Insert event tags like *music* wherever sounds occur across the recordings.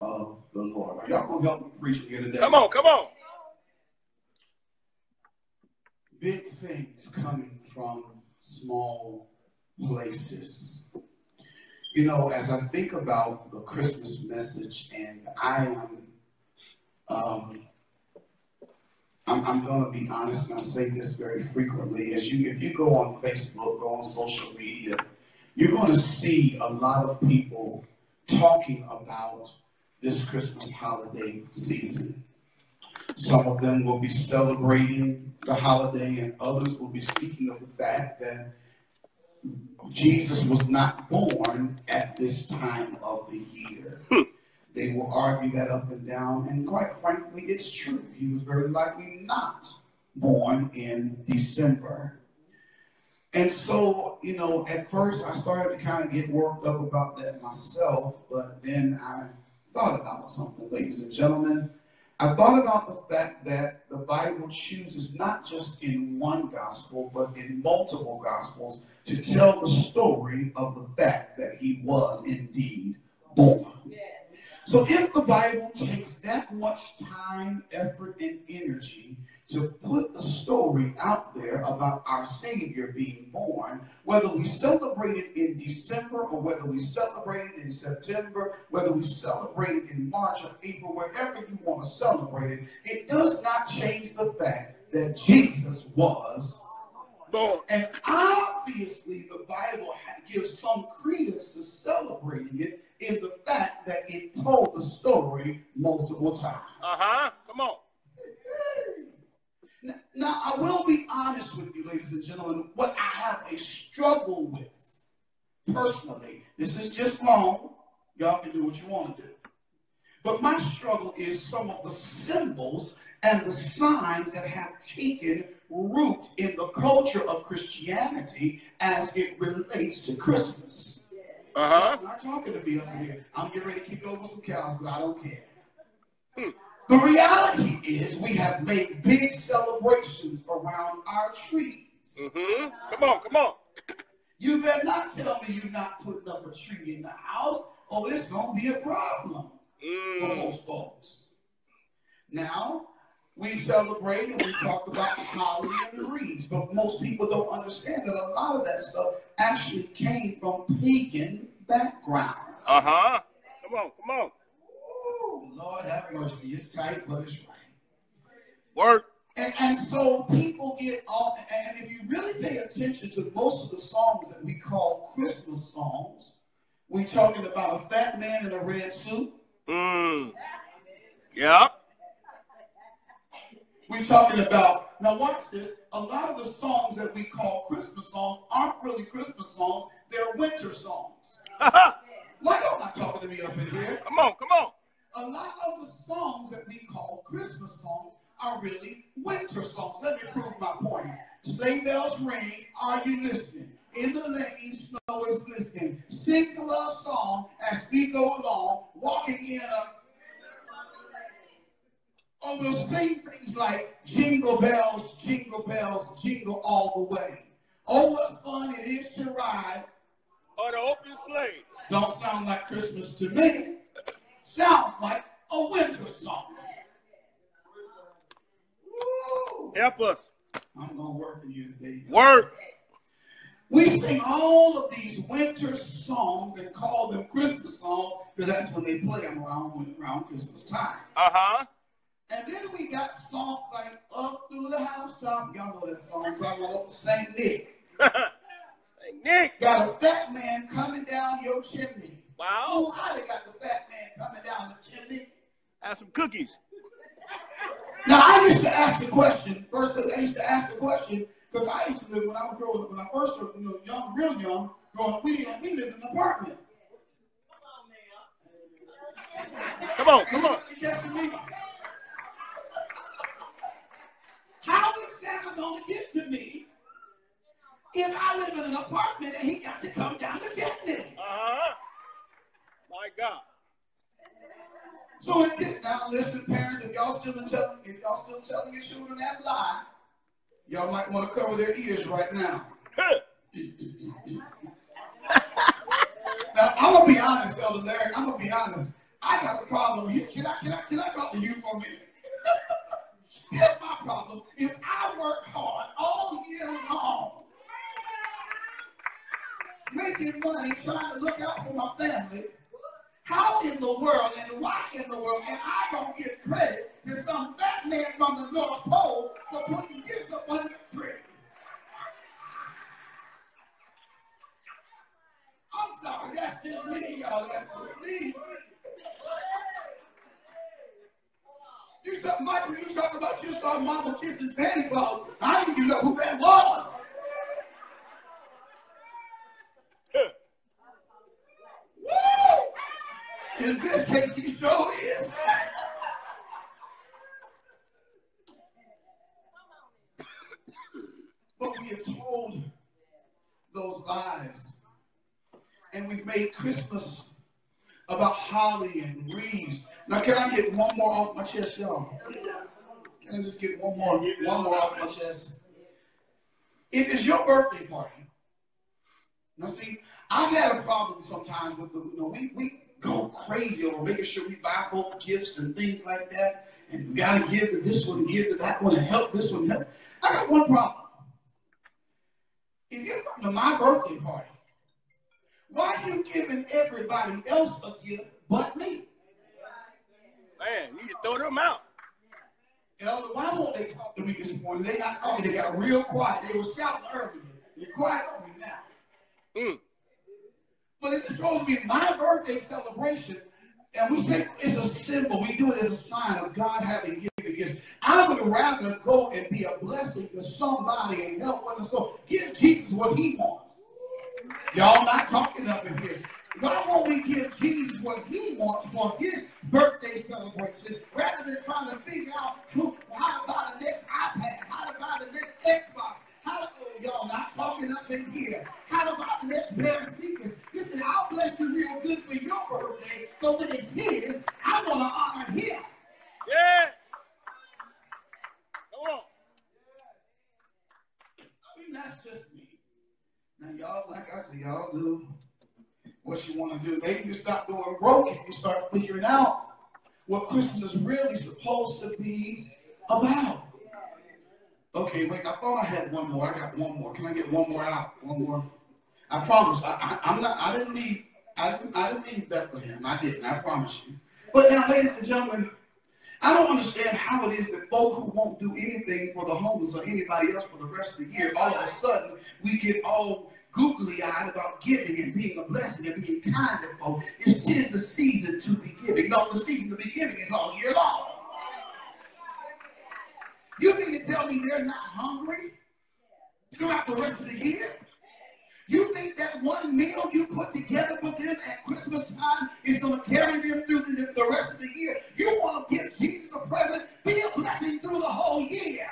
of the Lord. Are y'all gonna help me preach here today? Come on, come on. Big things coming from small places. You know, as I think about the Christmas message, and I am, um, I'm, I'm going to be honest, and I say this very frequently. As you, if you go on Facebook, go on social media, you're going to see a lot of people talking about this Christmas holiday season. Some of them will be celebrating the holiday, and others will be speaking of the fact that Jesus was not born at this time of the year. Hmm. They will argue that up and down, and quite frankly, it's true. He was very likely not born in December. And so, you know, at first I started to kind of get worked up about that myself, but then I thought about something, ladies and gentlemen. I thought about the fact that the Bible chooses not just in one gospel, but in multiple gospels to tell the story of the fact that he was indeed born. So if the Bible takes that much time, effort, and energy to put a story out there about our Savior being born, whether we celebrate it in December or whether we celebrate it in September, whether we celebrate it in March or April, wherever you want to celebrate it, it does not change the fact that Jesus was Born. and obviously, the Bible gives some credence to celebrating it in the fact that it told the story multiple times. Uh-huh. Come on. Now, I will be honest with you, ladies and gentlemen, what I have a struggle with personally. This is just wrong. Y'all can do what you want to do. But my struggle is some of the symbols and the signs that have taken root in the culture of Christianity as it relates to Christmas. Uh-huh. I'm not talking to me up here. I'm getting ready to kick over some cows, but I don't care. Hmm. The reality is we have made big celebrations around our trees. Mm-hmm. Come on, come on. You better not tell me you're not putting up a tree in the house, or it's gonna be a problem for Mm. most folks. Now, we celebrate and we talk about holly and wreaths, but most people don't understand that a lot of that stuff actually came from pagan background. Uh-huh. Come on, come on. Lord have mercy. It's tight, but it's right. Work. And, and so people get all, and if you really pay attention to most of the songs that we call Christmas songs, we're talking about a fat man in a red suit. Mm. Yeah. We're talking about, now watch this, a lot of the songs that we call Christmas songs aren't really Christmas songs, they're winter songs. *laughs* Why y'all not talking to me up in here? come on, come on. A lot of the songs that we call Christmas songs are really winter songs. Let me prove my point. Sleigh bells ring, are you listening? In the lane, snow is glistening. Sing the love song as we go along, walking in a or we'll sing things like jingle bells, jingle bells, jingle all the way. Oh, what fun it is to ride. On the open sleigh. Don't sound like Christmas to me. Sounds like a winter song. Woo. Help us. I'm gonna work with you today. Work. We sing all of these winter songs and call them Christmas songs because that's when they play them around around Christmas time. Uh-huh. And then we got songs like Up Through the Housetop. Y'all know that song. Talking about St. Nick. *laughs* Say, Nick. Got a fat man coming down your chimney. Wow. Oh, I got the fat man coming down the chimney. Have some cookies. Now I used to ask the question. First, I used to ask the question because I used to live when I was growing up. When I first you know, young, real young, growing up, we didn't we lived in an apartment. Come on, man. come on. Me? How is Santa gonna get to me if I live in an apartment and he got to come down to get Uh-huh. God. So it did. Now listen, parents, if y'all still telling if y'all still telling your children that lie, y'all might want to cover their ears right now. Now I'm gonna be honest, Elder Larry. I'm gonna be honest. I got a problem here. Can I, can I, can I talk to you for a minute? *laughs* Here's my problem. If I work hard all year long, making money, trying to look out for my family, how in the world and why in the world am I to give credit to some fat man from the North Pole for putting gifts on the tree? I'm sorry, that's just me, y'all. That's just me. You said, Michael, you talk about you saw mama kissing Santa Claus. I need to know who that was. In this case, he sure is. but we have told those lies. And we've made Christmas about holly and wreaths. Now, can I get one more off my chest, y'all? Can I just get one more, one more off my chest? It is your birthday party. Now, see, I've had a problem sometimes with the, you know, we, we go crazy over making sure we buy folk gifts and things like that. And we got to give to this one and give to that one and help this one. Help. I got one problem. If you come to my birthday party, why are you giving everybody else a gift but me? Man, you can throw them out. Elder, why won't they talk to me this morning? They got talking. They got real quiet. They were shouting earlier. They're quiet on me now. Mm. But it's supposed to be my birthday celebration, and we say it's a symbol. We do it as a sign of God having given gifts. I would rather go and be a blessing to somebody and help one soul. Give Jesus what he wants. Y'all not talking up in here. Why won't we give Jesus what he wants for his birthday celebration rather than trying to figure out who, how to buy the next iPad, how to buy the next Xbox, how to, oh, y'all not talking up in here, how to buy the next pair of sneakers. Listen, I'll bless you real good for your birthday, but when it's his, I want to honor him. Yeah. Come on. I mean, that's just me. Now, y'all, like I said, y'all do what you want to do. Maybe you stop doing broke and you start figuring out what Christmas is really supposed to be about. Okay, wait, I thought I had one more. I got one more. Can I get one more out? One more. I promise. I, I, am not. I didn't leave. I didn't. I didn't leave Bethlehem. I didn't. I promise you. But now, ladies and gentlemen, I don't understand how it is that folk who won't do anything for the homeless or anybody else for the rest of the year, all of a sudden we get all googly eyed about giving and being a blessing and being kind to folk. It's the season to be giving. No, the season to be giving is all year long. You mean to tell me they're not hungry throughout the rest of the year? You think that one meal you put together for them at Christmas time is going to carry them through the, the rest of the year? You want to give Jesus a present, be a blessing through the whole year.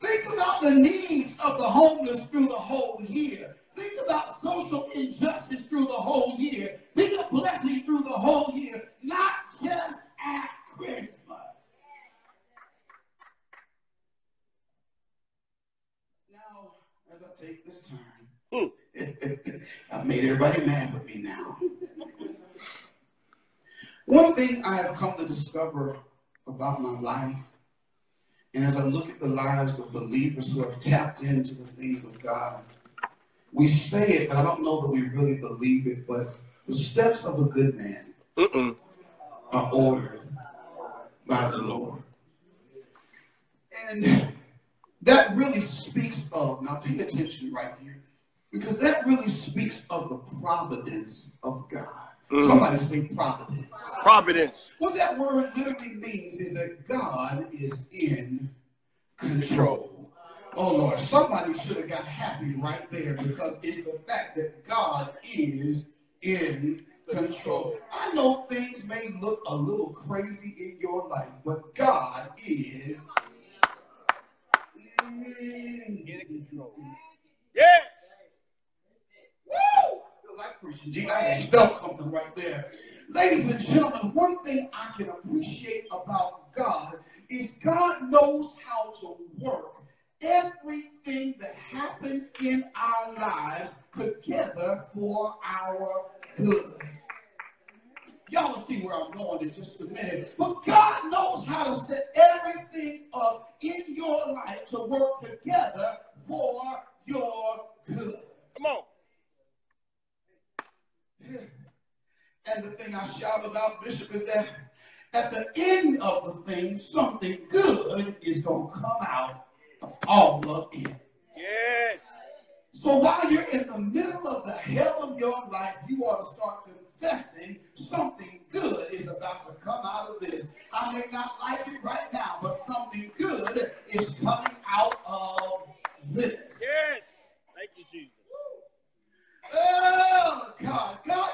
Think about the needs of the homeless through the whole year. Think about social injustice through the whole year. Be a blessing through the whole year, not just at Christmas. Now, as I take this time, hmm. *laughs* I've made everybody mad with me now. One thing I have come to discover about my life, and as I look at the lives of believers who have tapped into the things of God, we say it, but I don't know that we really believe it. But the steps of a good man Mm-mm. are ordered by the Lord. And that really speaks of, now pay attention right here, because that really speaks of the providence of God. Mm. Somebody say providence. Providence. What that word literally means is that God is in control. Oh Lord, somebody should have got happy right there because it's the fact that God is in control. I know things may look a little crazy in your life, but God is Control. Yes. Woo! I feel like preaching. I just felt something right there. Ladies and gentlemen, one thing I can appreciate about God is God knows how to work everything that happens in our lives together for our good. Y'all will see where I'm going in just a minute. But God knows how to set everything up in your life to work together for your good. Come on. And the thing I shout about, Bishop, is that at the end of the thing, something good is going to come out of all of it. Yes. So while you're in the middle of the hell of your life, you ought to start confessing something good is about to come out of this. I may not like it right now, but something good is coming out of this. Yes. Thank you, Jesus. Oh, God. God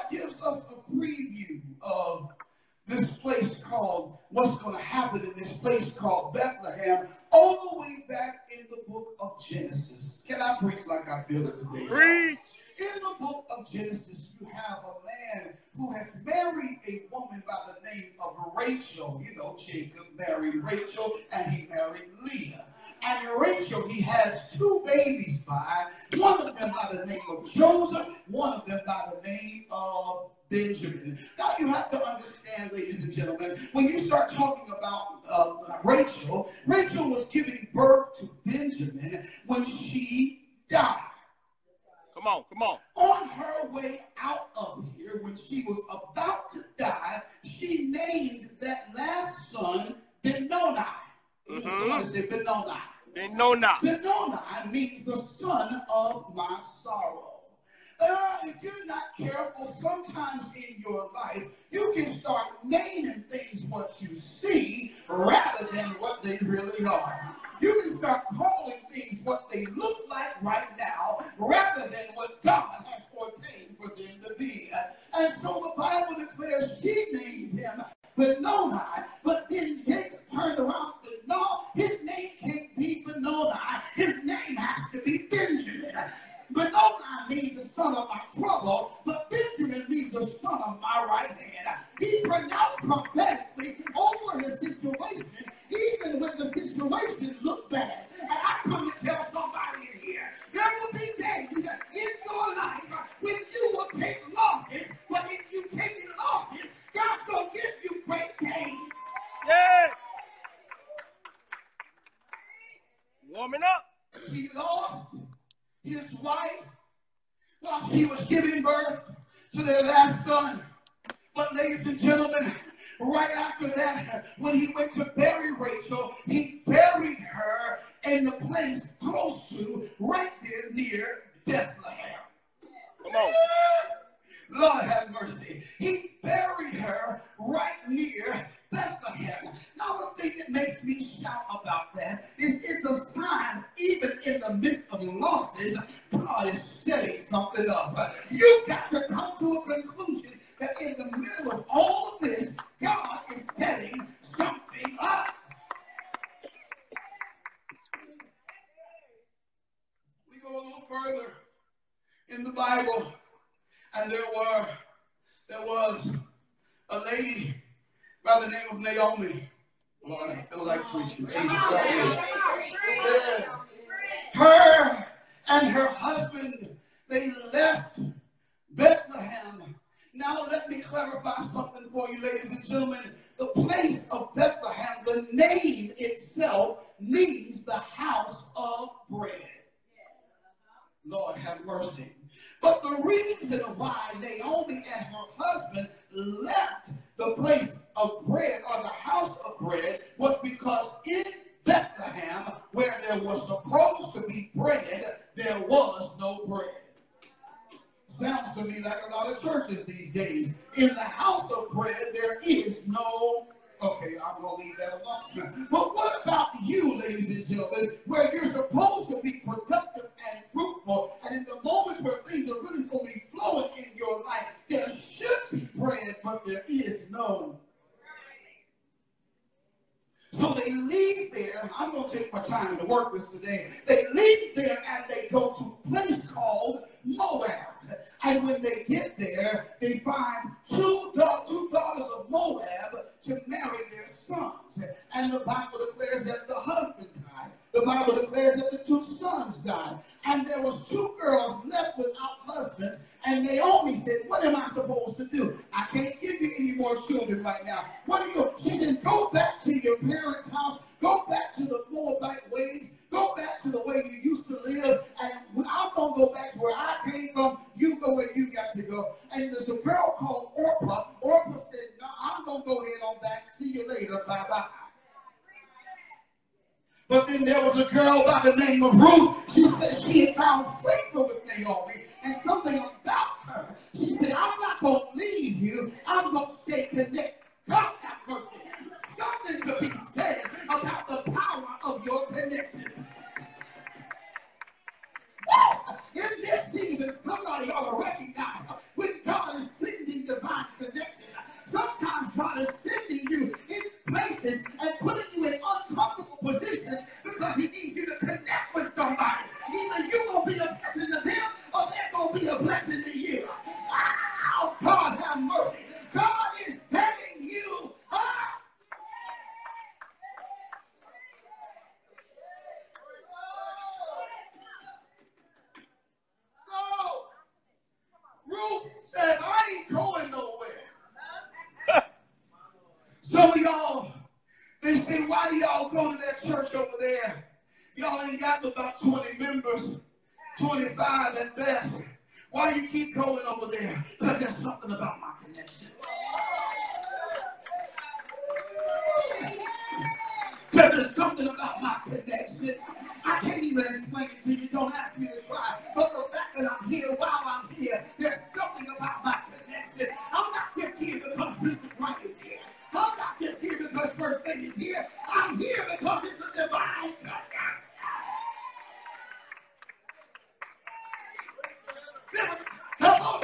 Jacob married Rachel and he married Leah. And Rachel, he has two babies by, one of them by the name of Joseph, one of them by the name of Benjamin. Now you have to understand, ladies and gentlemen, when you start talking about uh, Rachel, Rachel was giving birth to Benjamin when she died. Come on. Come on. On her way out of here, when she was about to die, she named that last son Benoni. Mhm. Somebody say Benoni. Know. Benoni means the son of my sorrow. Uh, if you're not careful, sometimes in your life, you can start naming things what you see rather than what they really are. You can start calling things what they look like right now rather than what God has ordained for them to be. And so the Bible declares she named him Benoni, but then Jacob turned around and no, his name can't be Benoni. His name has to be Benjamin. Benoni means the son of my trouble, but Benjamin means the son of my right hand. He pronounced prophetically name itself But then there was a girl by the name of Ruth. She said she had found favor with Naomi and something about her. She said, I'm not going to leave you. I'm going to stay connected. God have mercy. Something to be said about the power of your connection. In this season, somebody ought to recognize when God is sending divine connection. Sometimes God is sending you in places and putting you in uncomfortable positions.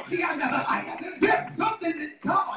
There's something that God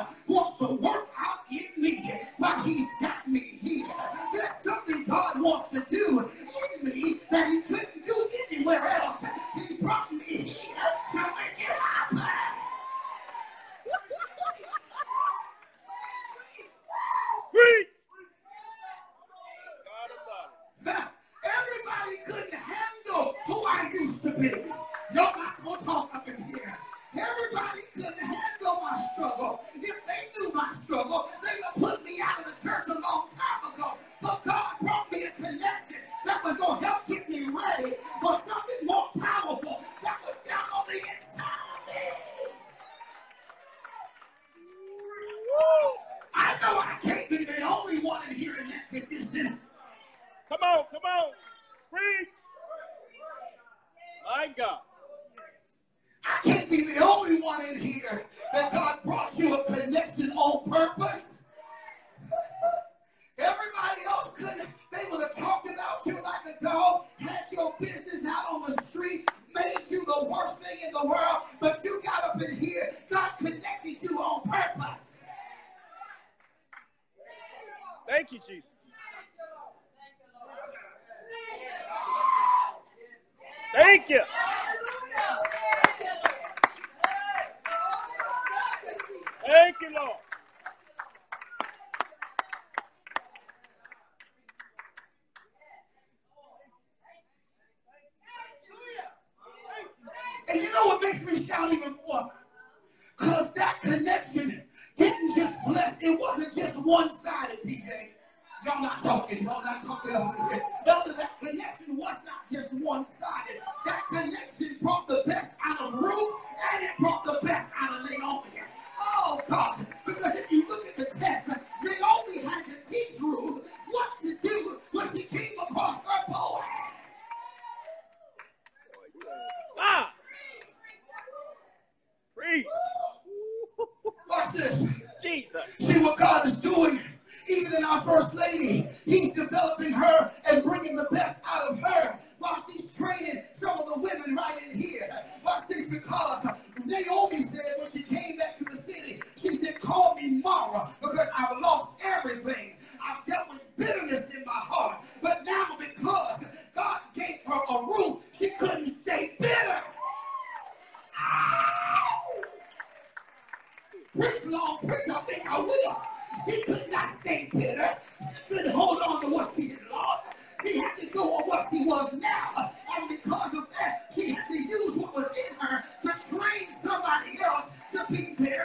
be *laughs* their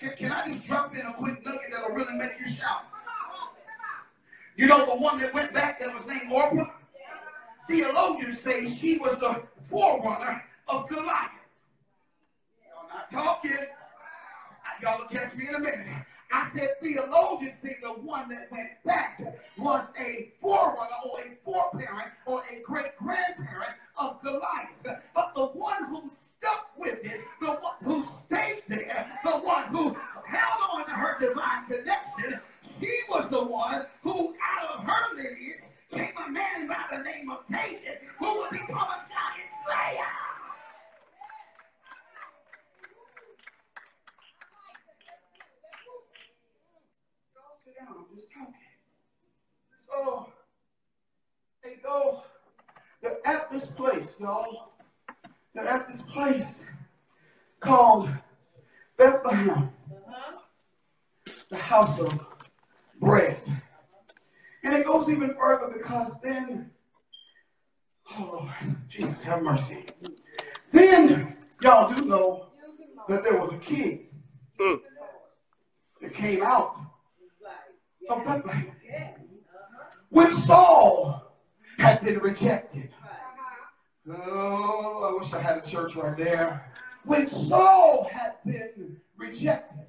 Can, can I just drop in a quick nugget that'll really make you shout? You know the one that went back that was named Orpah? Theologians say she was the forerunner of Goliath. Y'all not talking. Y'all will catch me in a minute. I said theologians say the one that went back was a forerunner or a foreparent or a great grandparent of Goliath. But the one who with it, the one who stayed there, the one who held on to her divine connection, she was the one who, out of her lineage, came a man by the name of David, who would become a giant slayer. Y'all sit down, I'm just talking. So, they go, they're at this place, y'all. They're at this place called Bethlehem, the house of bread. And it goes even further because then, oh Lord, Jesus have mercy. Then, y'all do know that there was a king Mm. that came out of Bethlehem. When Saul had been rejected. Oh, I wish I had a church right there. When Saul had been rejected,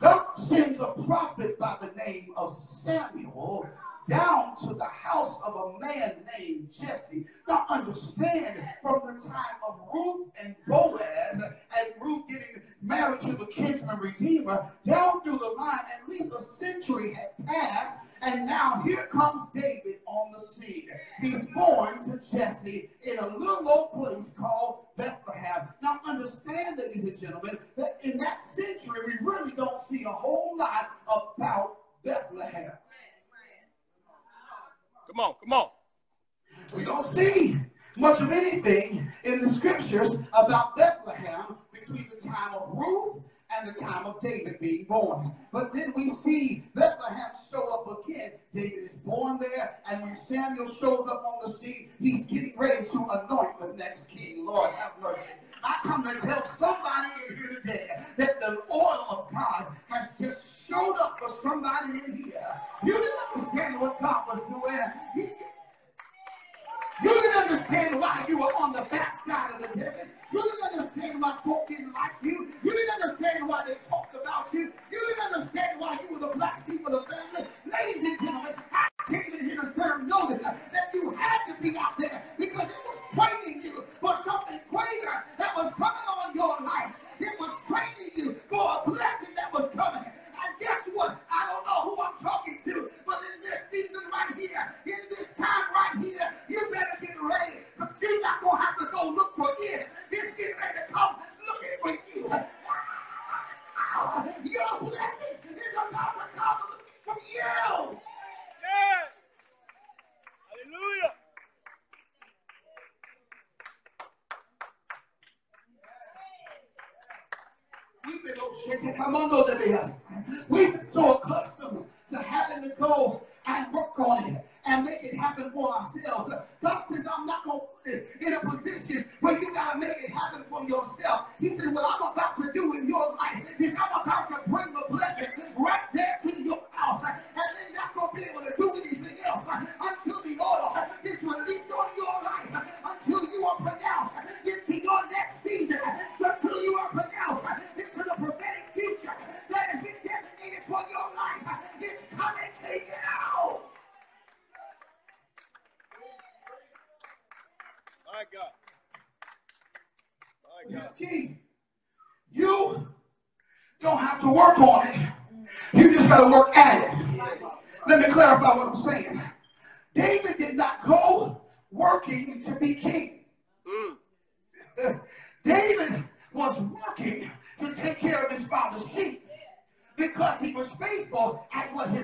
God sends a prophet by the name of Samuel down to the house of a man named Jesse. Now understand from the time of Ruth and Boaz and Ruth getting married to the kinsman redeemer down through the line, at least a century had passed. And now here comes David on the scene. He's born to Jesse in a little old place called Bethlehem. Now understand, ladies and gentlemen, that in that century we really don't see a whole lot about Bethlehem. Come on, come on. We don't see much of anything in the scriptures about Bethlehem between the time of Ruth and the time of David being born. But then we see Bethlehem show up again. David is born there, and when Samuel shows up on the scene, he's getting ready to anoint the next king. Lord have mercy. I come to tell somebody in here today that the oil of God has just showed up for somebody in here. You didn't understand what God was doing. You didn't understand why you were on the backside of the desert. You didn't understand why folk didn't like you. You didn't understand why they talked about you. You didn't understand why you were the black sheep of the family. Ladies and gentlemen, I came in here to serve notice that you had to be out there because it was training you for something greater that was coming on your life. It was training you for a blessing that was coming.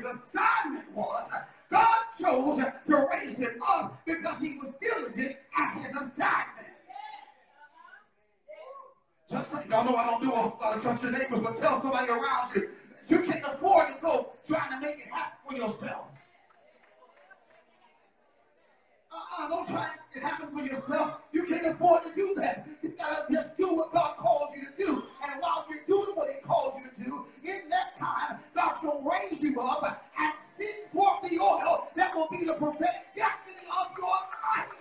Assignment was. God chose to raise him up because he was diligent at his assignment. Just like, y'all know I don't do a lot of touch your neighbors, but tell somebody around you, you can't afford to go trying to make it happen for yourself. Uh-uh, don't try it happen for yourself. You can't afford to do that. You gotta just do what God God's gonna raise you up and send forth the oil that will be the prophetic destiny of your life.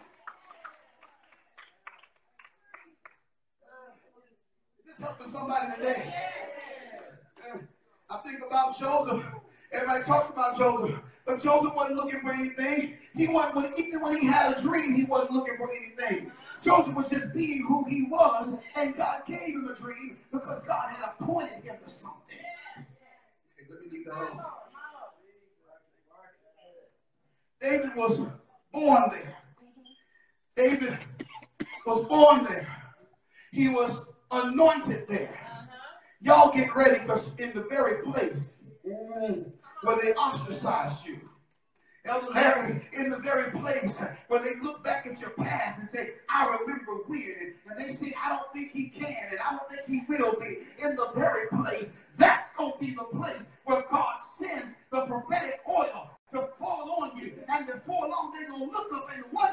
This helping somebody today. I think about Joseph. Everybody talks about Joseph, but Joseph wasn't looking for anything. He wasn't when, even when he had a dream, he wasn't looking for anything. Joseph was just being who he was, and God gave him a dream because God had appointed him to something. David was born there. David was born there. He was anointed there. Y'all get ready because in the very place mm, where they ostracized you, Larry, in the very place where they look back at your past and say, I remember when, and they say, I don't think he can, and I don't think he will be. In the very place, that's going to be the place where God sends the prophetic oil to fall on you. And before long, they're going to look up and wonder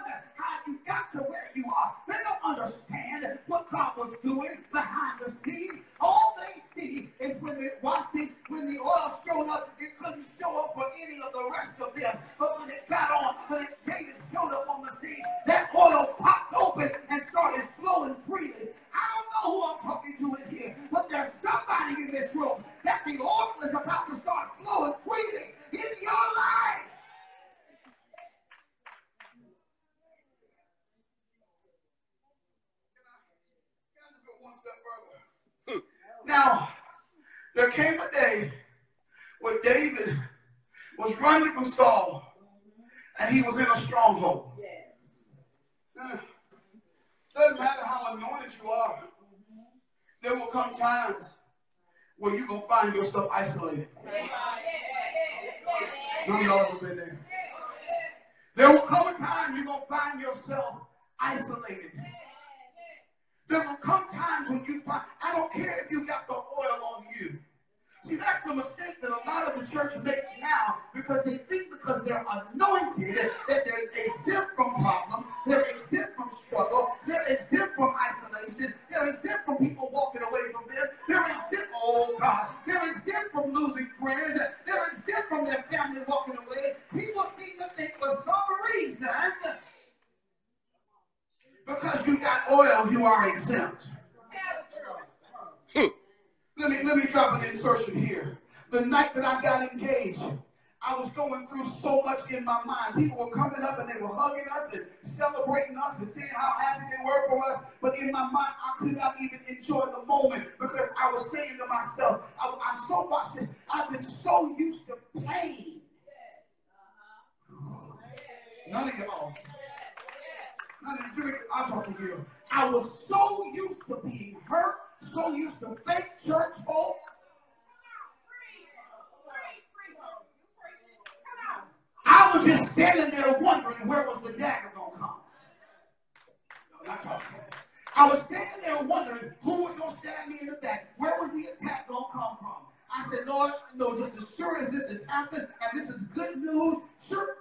because you got oil, you are exempt. Let me let me drop an insertion here. The night that I got engaged, I was going through so much in my mind. People were coming up and they were hugging us and celebrating us and saying how happy they were for us. But in my mind, I could not even enjoy the moment because I was saying to myself, I, am so watch this. I've been so used to pain. None of y'all. I'm talking to you. I was so used to being hurt so used to fake church folk. I was just standing there wondering where was the dagger gonna come. No, not talking. I was standing there wondering who was going to stab me in the back. Where was the attack going to come from? I said, Lord, no, just as sure as this is happening and this is good news, sure.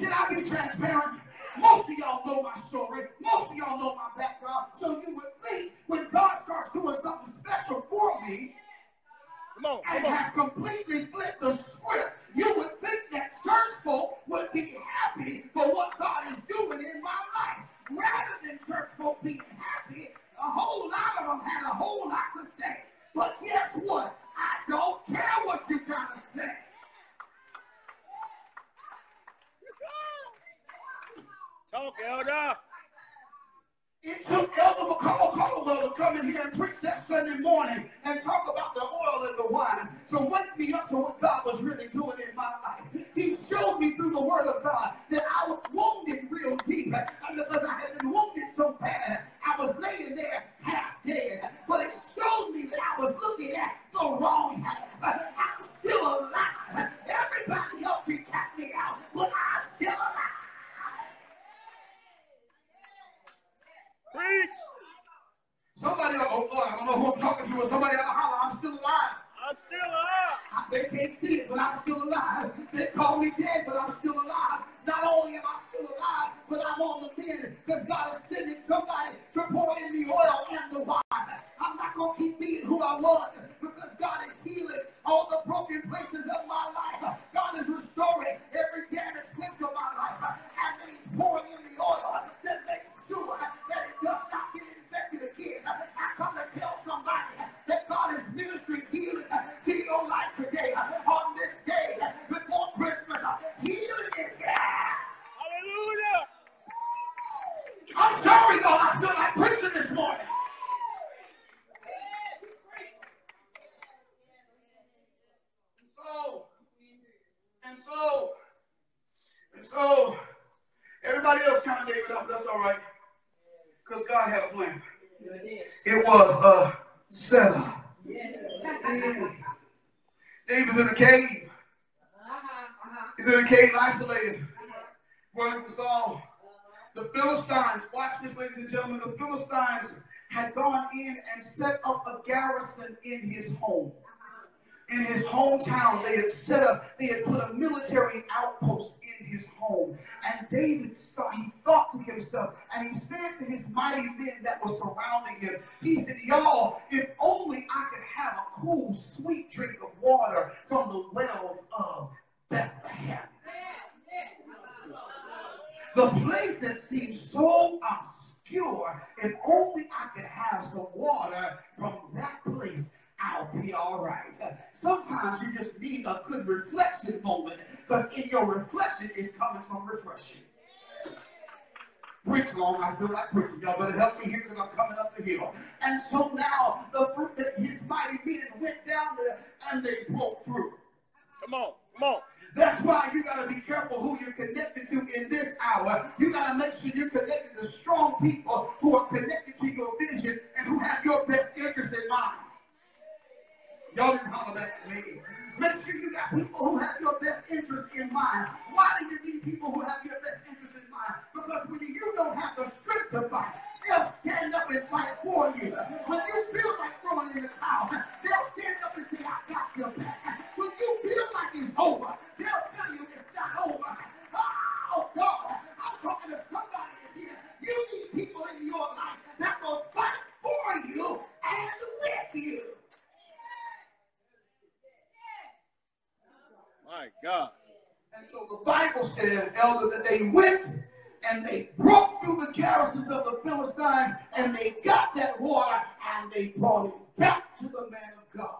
Can I be transparent? Most of y'all know my story. Most of y'all know my background. So you would think when God starts doing something special for me, Come on, and on. has completely flipped the script, you would think that church folk would be happy for what God is doing in my life. Rather than church folk being happy, a whole lot of them had a whole lot to say. But guess what? I don't care what you gotta say. Talk, Elder. It took Elder McCall Caldwell to come in here and preach that Sunday morning and talk about the oil and the wine to wake me up to what God was really doing in my life. He showed me through the Word of God that I was wounded real deep because I had been wounded so bad, I was laying there half dead. But it showed me that I was looking at the wrong Somebody, oh Lord, I don't know who I'm talking to, but somebody to holler, I'm still alive. I'm still alive. I- They can't see it, but I'm still alive. They call me dead, but I'm still alive. Not only am I still alive, but I'm on the mend because God is sending somebody to pour in the oil and the wine. I'm not going to keep being who I was because God is healing all the broken places of my life. God is restoring every damaged place of my life. And then He's pouring in the oil to make sure that it does not get infected again. I come to tell somebody that God is ministering healing to your life today on this day before Christmas. Healing is here. Hallelujah. I'm sorry, though. I feel like preaching this morning. So, and so, and so, everybody else kind of gave it up. That's all right. Because God had a plan. It was a. Mm. David's in the cave. He's in the cave isolated. Running from Saul. The Philistines, watch this, ladies and gentlemen, the Philistines had gone in and set up a garrison in his home. In his hometown, they had set up, they had put a military outpost in his home. And David thought, he thought to himself, and he said to his mighty men that were surrounding him, he said, Y'all, if only I could have a cool, sweet drink of water from the wells of Bethlehem. The place that seems so obscure, if only I could have some water from that place, I'll be all right. Sometimes you just need a good reflection moment because in your reflection is coming some refreshing. Preach long, I feel like preaching. Y'all better help me here because I'm coming up the hill. And so now the fruit that his mighty men went down there and they broke through. Come on, come on. That's why you got to be careful who you're connected to in this hour. You got to make sure you're connected to strong people who are connected to your vision and who have your best interest in mind. Y'all didn't holler back at me. Make sure you got people who have your best interest in mind. Why do you need people who have your best interest in mind? Because when you don't have the strength to fight, they'll stand up and fight for you. When you feel like throwing in the towel, they went and they broke through the garrisons of the Philistines and they got that water and they brought it back to the man of God.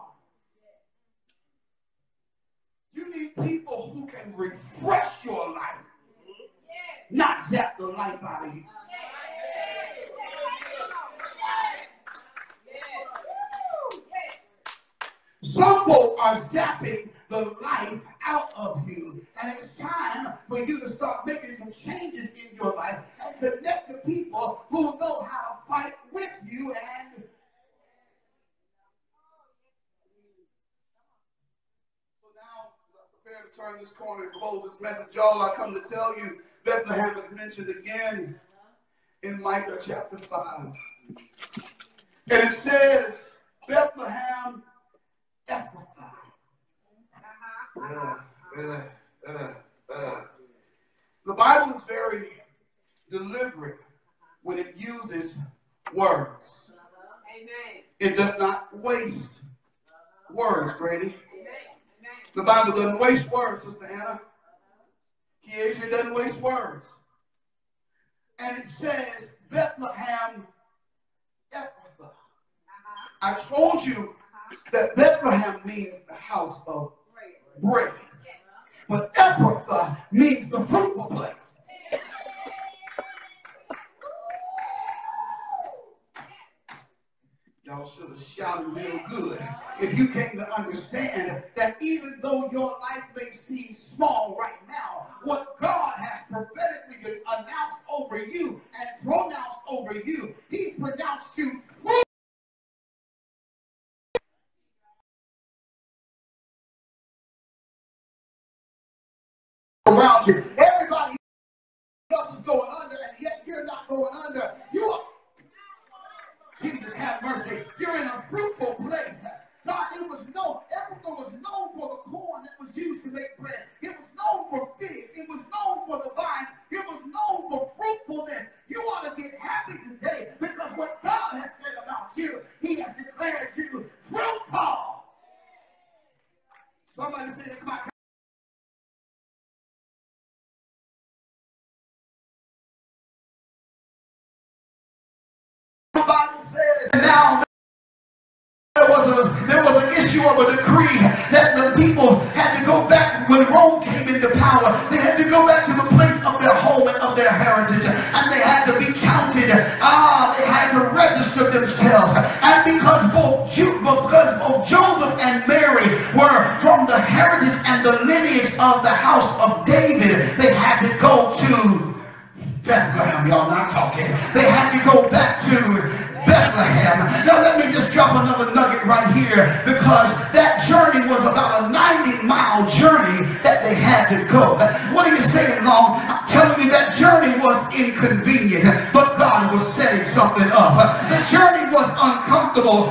You need people who can refresh your life, not zap the life out of you. Some folk are zapping the life out of you. And it's time for you to start making some changes in your life and connect to people who know how to fight with you and So now, as I prepare to turn this corner and close this message, y'all, I come to tell you Bethlehem is mentioned again in Micah chapter 5. And it says, Bethlehem Ephrathah. Uh, uh, uh, uh. The Bible is very deliberate when it uses words. Amen. It does not waste words. Amen. The Bible doesn't waste words, Sister Anna. Keisha doesn't waste words. And it says Bethlehem Ephrathah. I told you that Bethlehem means the house of bread. But Ephrathah means the fruitful place. Y'all should have shouted real good if you came to understand that even though your life may seem small right now, what God has prophetically announced over you and pronounced over you, He's pronounced you fruitful. around you. Everybody else is going under, and yet you're not going under. You are. Jesus have mercy. You're in a fruitful place. God, it was known, everything was known for the corn that was used to make bread. It was known for figs. It was known for the vines. It was known for fruitfulness. You ought to get happy today because what God has said about you, He has declared you fruitful. Somebody say it's my time. Bible says now there was a there was an issue of a decree that the people had to go back when Rome came into power. They had to go back to the place of their home and of their heritage, and they had to be counted. Ah, they had to register themselves, and because both because both Joseph and Mary were from the heritage and the lineage of the house of David, they had to go to Bethlehem, y'all not talking. They had to go back to Bethlehem. Now let me just drop another nugget right here because that journey was about a 90 mile journey that they had to go. What are you saying, Long? I'm telling you that journey was inconvenient, but God was setting something up. The journey was uncomfortable,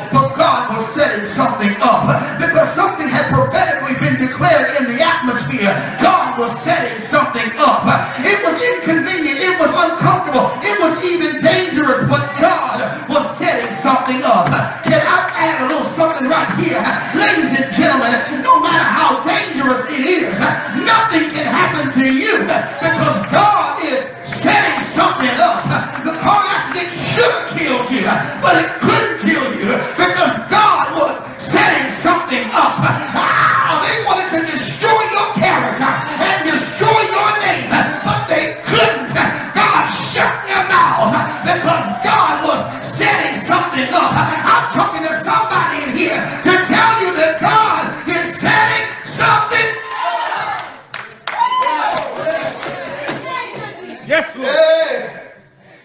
Yes, Lord. Hey,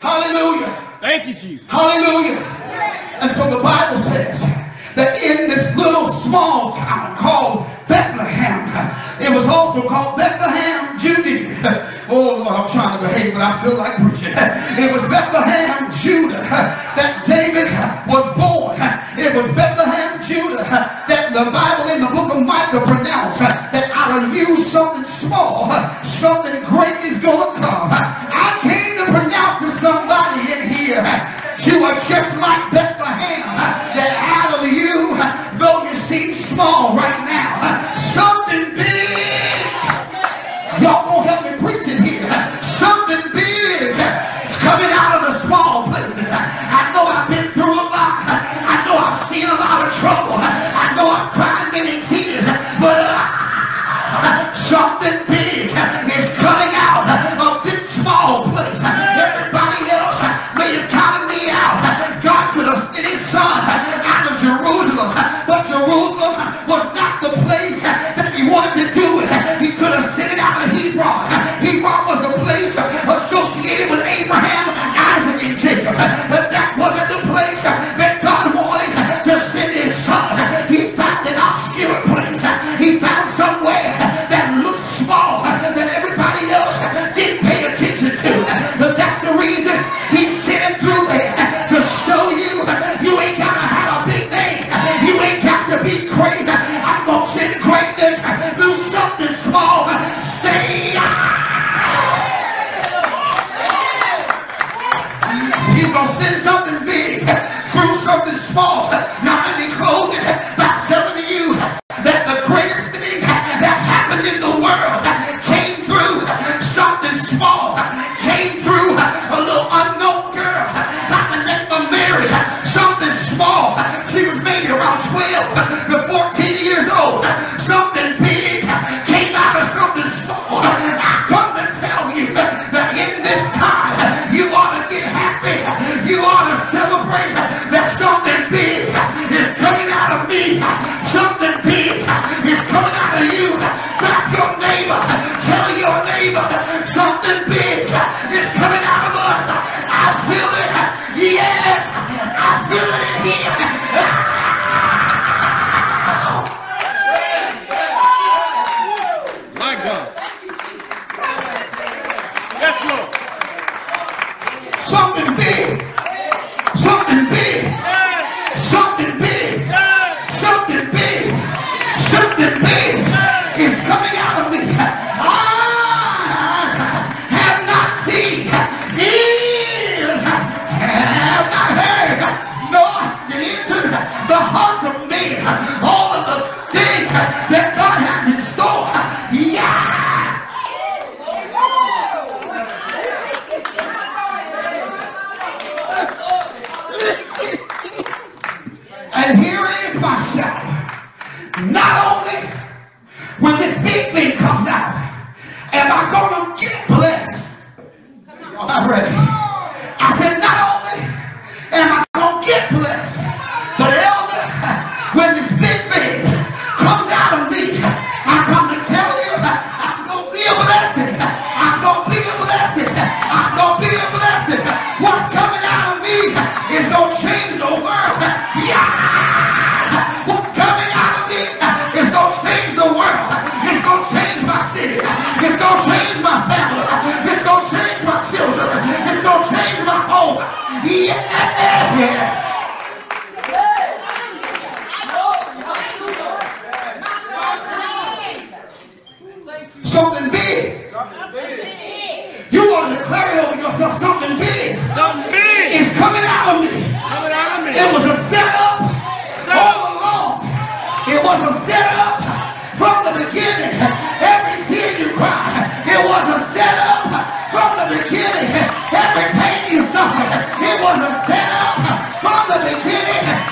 hallelujah. Thank you, Jesus. Hallelujah. And so the Bible says that in this little small town called Bethlehem, it was also called Bethlehem, Judea. Oh Lord, I'm trying to behave, but I feel like preaching. It was Bethlehem, Judah,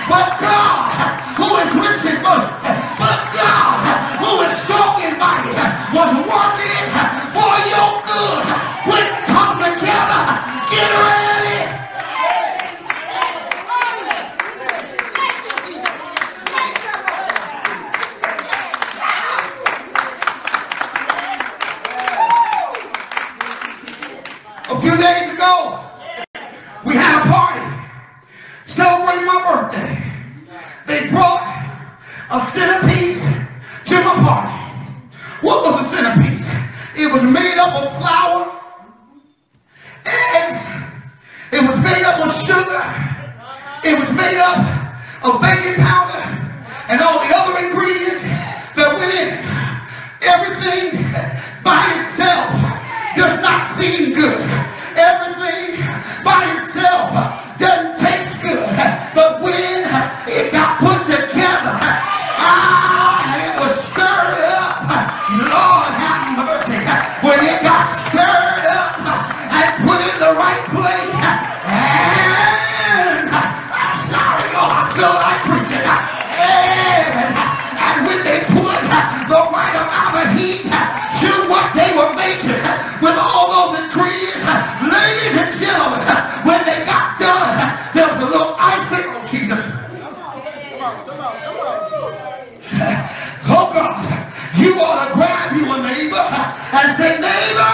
But God, say, neighbor, Neighbor.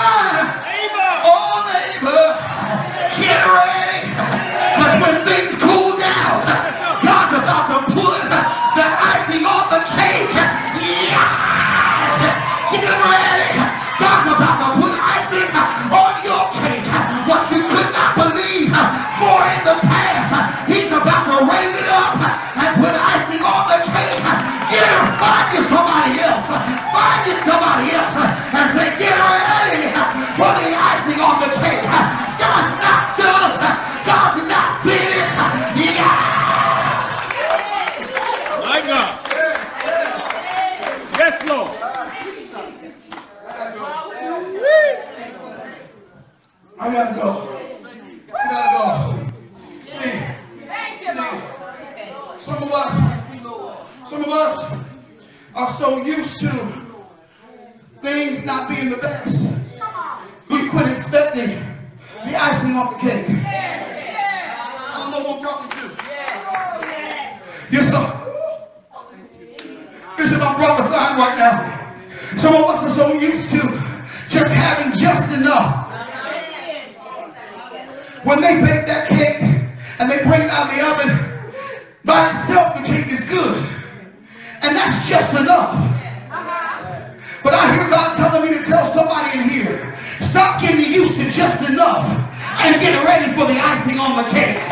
And get ready for the icing on the cake.